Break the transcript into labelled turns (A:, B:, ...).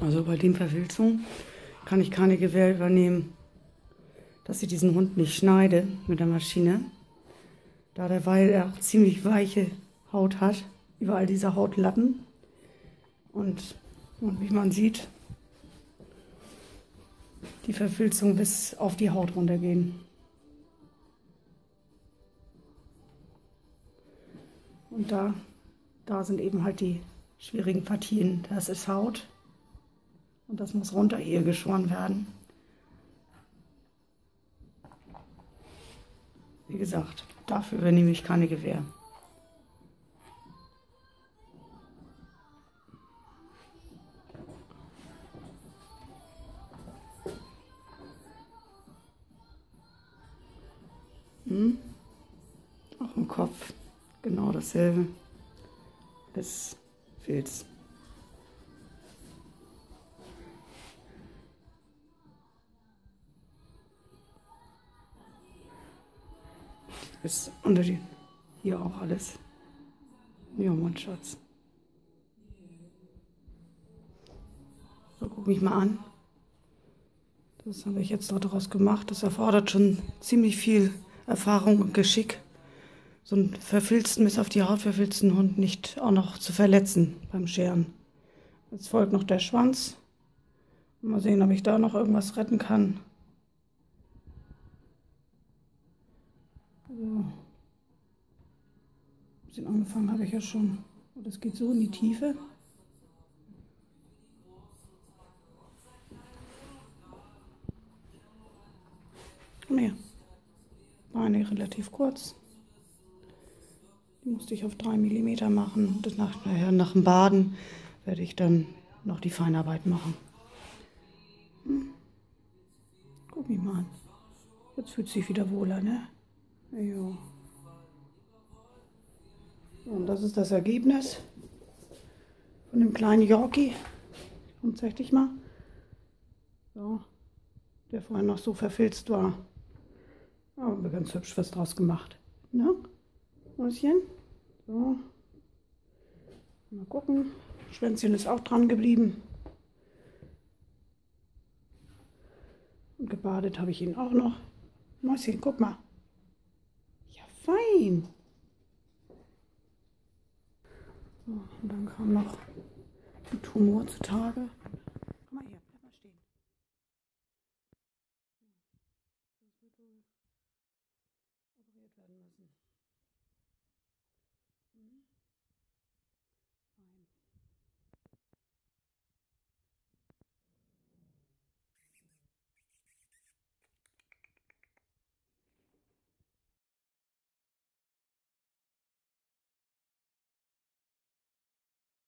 A: Also bei den Verwilzungen kann ich keine Gewähr übernehmen, dass ich diesen Hund nicht schneide mit der Maschine. Da der, weil er auch ziemlich weiche Haut hat, überall diese Hautlappen. Und, und wie man sieht, die Verfilzung bis auf die Haut runtergehen. Und da, da sind eben halt die schwierigen Partien. Das ist Haut und das muss runter hier geschoren werden. Wie gesagt, dafür übernehme ich keine Gewähr. Hm? Auch im Kopf genau dasselbe. Das Filz. Ist unter den hier auch alles. Ja, Mundschutz. So, guck mich mal an. Das habe ich jetzt daraus gemacht. Das erfordert schon ziemlich viel Erfahrung und Geschick, so einen verfilzten, bis auf die Haut verfilzten Hund nicht auch noch zu verletzen beim Scheren. Jetzt folgt noch der Schwanz. Mal sehen, ob ich da noch irgendwas retten kann. So. Ein bisschen angefangen habe ich ja schon. Das geht so in die Tiefe. Mehr. Beine relativ kurz. Die musste ich auf 3 mm machen. Das nach, nachher nach dem Baden werde ich dann noch die Feinarbeit machen. Hm. Guck mich mal an. Jetzt fühlt sich wieder wohler, ne? Ja. Und das ist das Ergebnis von dem kleinen Yorkie. Und zeig dich mal. So. Der vorhin noch so verfilzt war. Haben wir ganz hübsch was draus gemacht. Ne? Mäuschen? So. Mal gucken. Schwänzchen ist auch dran geblieben. Und gebadet habe ich ihn auch noch. Mäuschen, guck mal. Fein. So, und dann kam noch ein Tumor zutage. operiert werden müssen.